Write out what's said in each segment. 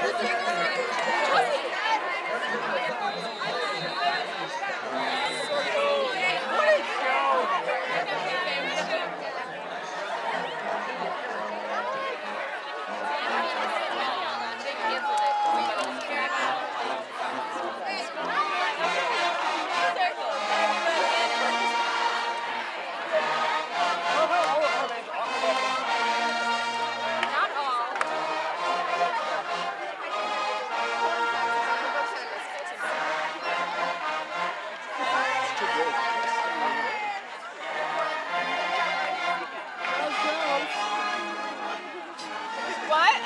Thank you.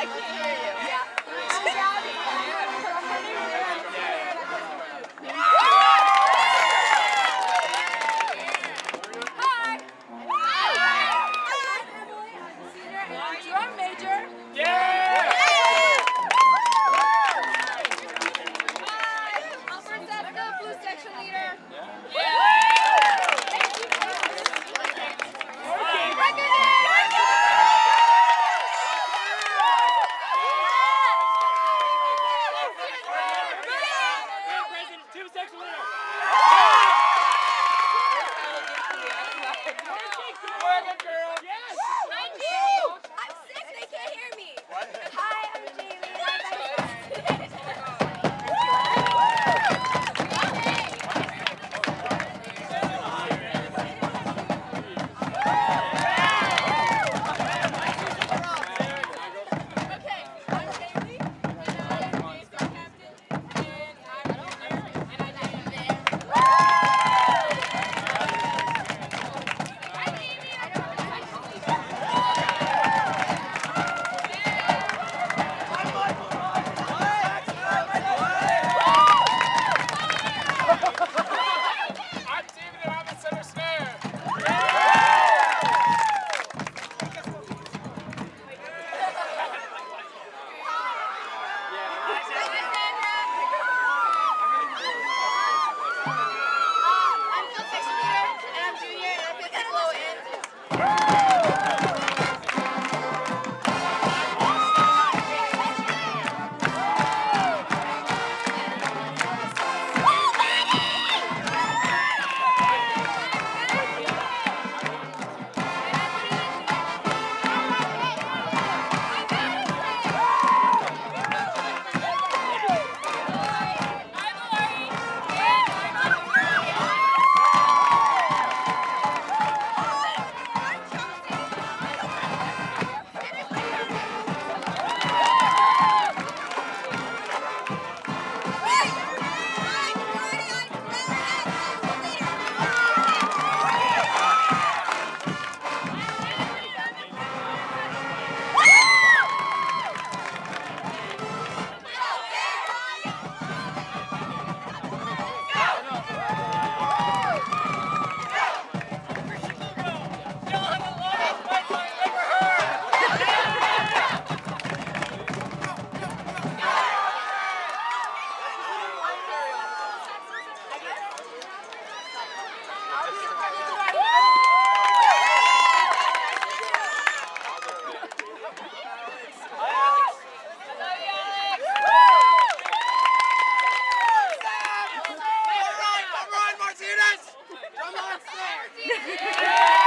I can't. Yeah. Monster!